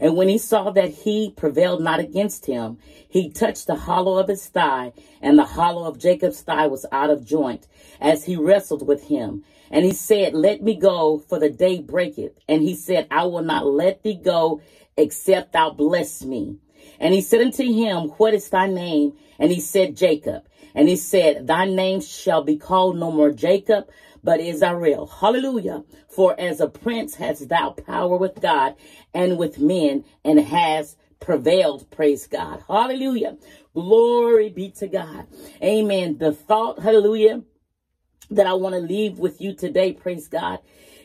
And when he saw that he prevailed not against him, he touched the hollow of his thigh, and the hollow of Jacob's thigh was out of joint, as he wrestled with him. And he said, Let me go, for the day breaketh. And he said, I will not let thee go, except thou bless me. And he said unto him, What is thy name? And he said, Jacob. And he said, Thy name shall be called no more Jacob, but Israel. Hallelujah. For as a prince hast thou power with God and with men, and has prevailed. Praise God. Hallelujah. Glory be to God. Amen. The thought, hallelujah, that I want to leave with you today, praise God,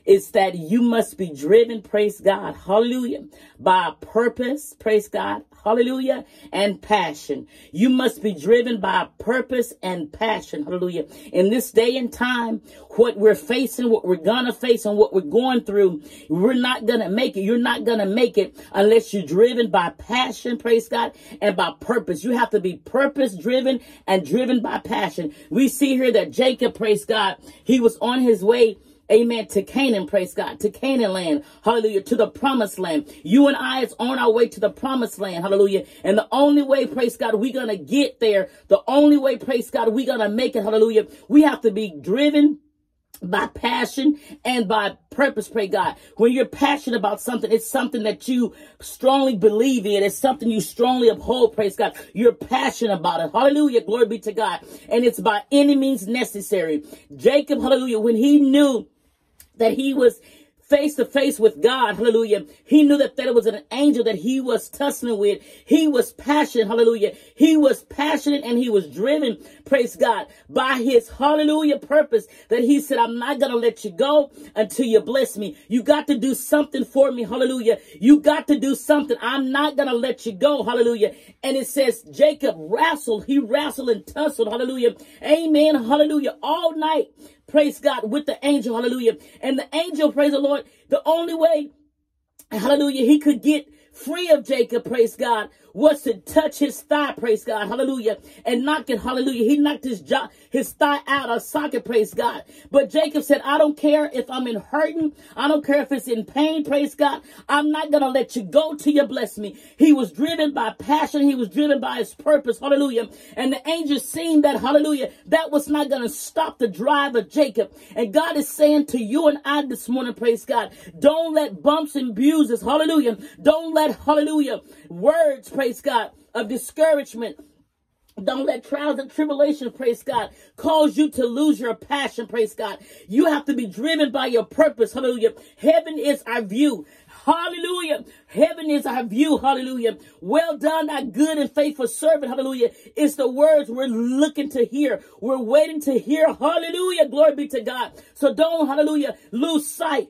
is that you must be driven, praise God, hallelujah, by a purpose, praise God, hallelujah, and passion. You must be driven by a purpose and passion, hallelujah. In this day and time, what we're facing, what we're gonna face, and what we're going through, we're not gonna make it. You're not gonna make it unless you're driven by passion, praise God, and by purpose. You have to be purpose driven and driven by passion. We see here that Jacob, praise God, he was on his way Amen. To Canaan, praise God. To Canaan land. Hallelujah. To the promised land. You and I is on our way to the promised land. Hallelujah. And the only way, praise God, we're going to get there. The only way, praise God, we're going to make it. Hallelujah. We have to be driven by passion and by purpose, pray God. When you're passionate about something, it's something that you strongly believe in. It's something you strongly uphold, praise God. You're passionate about it. Hallelujah. Glory be to God. And it's by any means necessary. Jacob, hallelujah, when he knew that he was face to face with God. Hallelujah. He knew that there was an angel that he was tussling with. He was passionate. Hallelujah. He was passionate and he was driven, praise God, by his hallelujah purpose that he said, I'm not going to let you go until you bless me. You got to do something for me. Hallelujah. You got to do something. I'm not going to let you go. Hallelujah. And it says Jacob wrestled. He wrestled and tussled. Hallelujah. Amen. Hallelujah. All night praise God, with the angel, hallelujah. And the angel, praise the Lord, the only way, hallelujah, he could get free of Jacob, praise God, was to touch his thigh, praise God, hallelujah, and knock it, hallelujah. He knocked his jaw, his thigh out of socket, praise God. But Jacob said, I don't care if I'm in hurting. I don't care if it's in pain, praise God. I'm not to let you go till you bless me. He was driven by passion. He was driven by his purpose, hallelujah. And the angel seen that, hallelujah, that was not to stop the drive of Jacob. And God is saying to you and I this morning, praise God, don't let bumps and bruises, hallelujah, don't let, hallelujah, words, praise God, of discouragement. Don't let trials and tribulations, praise God, cause you to lose your passion, praise God. You have to be driven by your purpose, hallelujah. Heaven is our view. Hallelujah. Heaven is our view. Hallelujah. Well done, our good and faithful servant. Hallelujah. It's the words we're looking to hear. We're waiting to hear. Hallelujah. Glory be to God. So don't, hallelujah, lose sight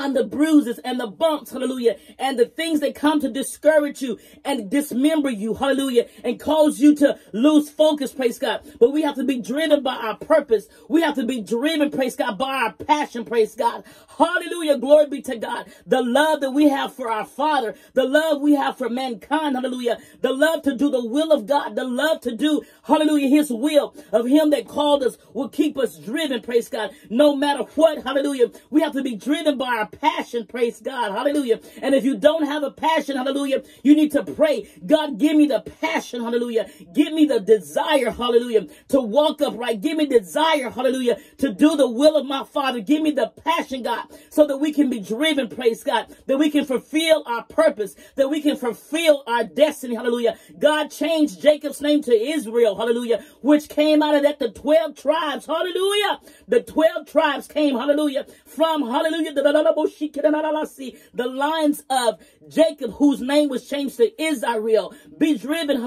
and the bruises and the bumps, hallelujah, and the things that come to discourage you and dismember you, hallelujah, and cause you to lose focus, praise God. But we have to be driven by our purpose. We have to be driven, praise God, by our passion, praise God. Hallelujah, glory be to God. The love that we have for our Father, the love we have for mankind, hallelujah, the love to do the will of God, the love to do, hallelujah, His will of Him that called us will keep us driven, praise God, no matter what, hallelujah. We have to be driven by our passion, praise God. Hallelujah. And if you don't have a passion, hallelujah, you need to pray. God, give me the passion, hallelujah. Give me the desire, hallelujah, to walk upright. Give me desire, hallelujah, to do the will of my Father. Give me the passion, God, so that we can be driven, praise God, that we can fulfill our purpose, that we can fulfill our destiny, hallelujah. God changed Jacob's name to Israel, hallelujah, which came out of that the 12 tribes, hallelujah. The 12 tribes came, hallelujah, from, hallelujah, the the lines of Jacob, whose name was changed to Israel, be driven